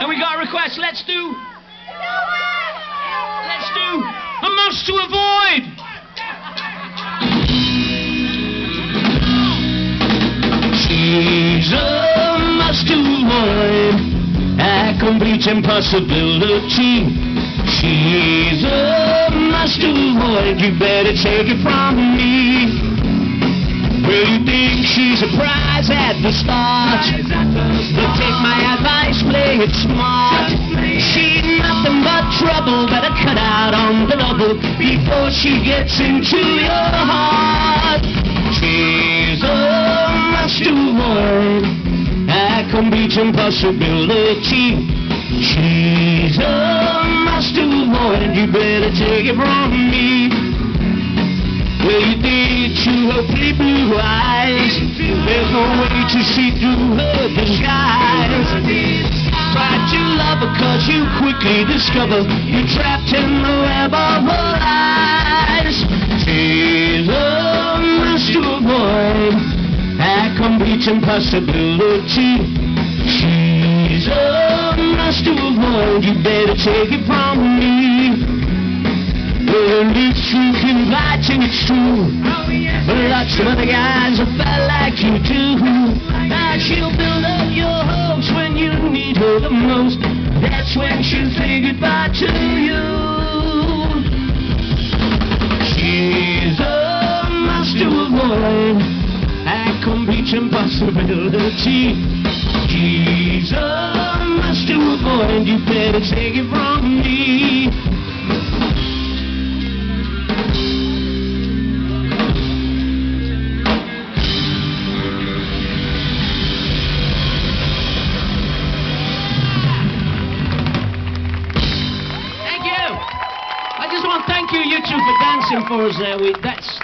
And we got a request. Let's do. Let's do a must to avoid. She's a must to avoid. A complete impossibility. She's a must to avoid. You better take it from me. Well, you think she's a prize at the start. But take my play it smart. She's nothing but trouble. Better cut out on the double before she gets into your heart. She's a must to avoid. A complete impossibility. She's a must avoid. You better take it from me. Well, you did to her blue eyes. There's no way to see through her disguise. Quickly discover you're trapped in the web of lies. A must avoid. A complete impossibility. She's a must to avoid. You better take it from me. Well, it's true, inviting, it's true. But lots of other guys have felt like you do. And she'll build up your hopes when you need her the most. That's when she'll say goodbye to you. She's a must to avoid. A complete impossibility. She's a must to avoid. You better take it from me. Just want to thank you, you two, for dancing for us there. We, that's